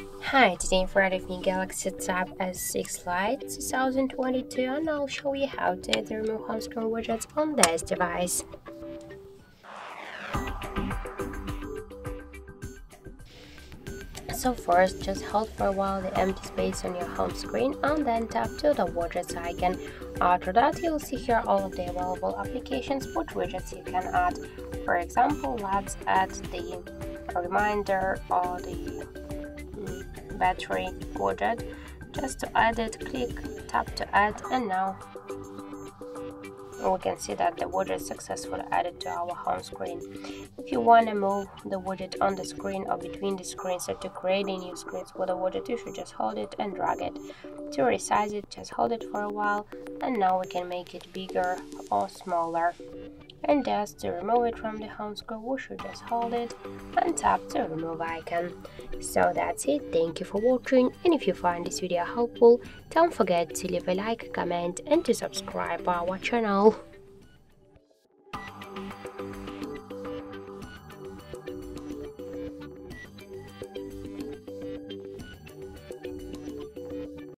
Hi, today in front of me Galaxy Tab S6 Lite 2022 and I'll show you how to remove home screen widgets on this device. So first, just hold for a while the empty space on your home screen and then tap to the widgets icon. After that, you'll see here all of the available applications which widgets you can add. For example, let's add the reminder or the battery widget. Just to add it, click tap to add and now we can see that the widget is successfully added to our home screen. If you want to move the widget on the screen or between the screens or to create a new screen with the widget, you should just hold it and drag it. To resize it, just hold it for a while and now we can make it bigger or smaller. And just to remove it from the home screen, we should just hold it and tap the remove icon. So that's it, thank you for watching and if you find this video helpful, don't forget to leave a like, comment and to subscribe our channel.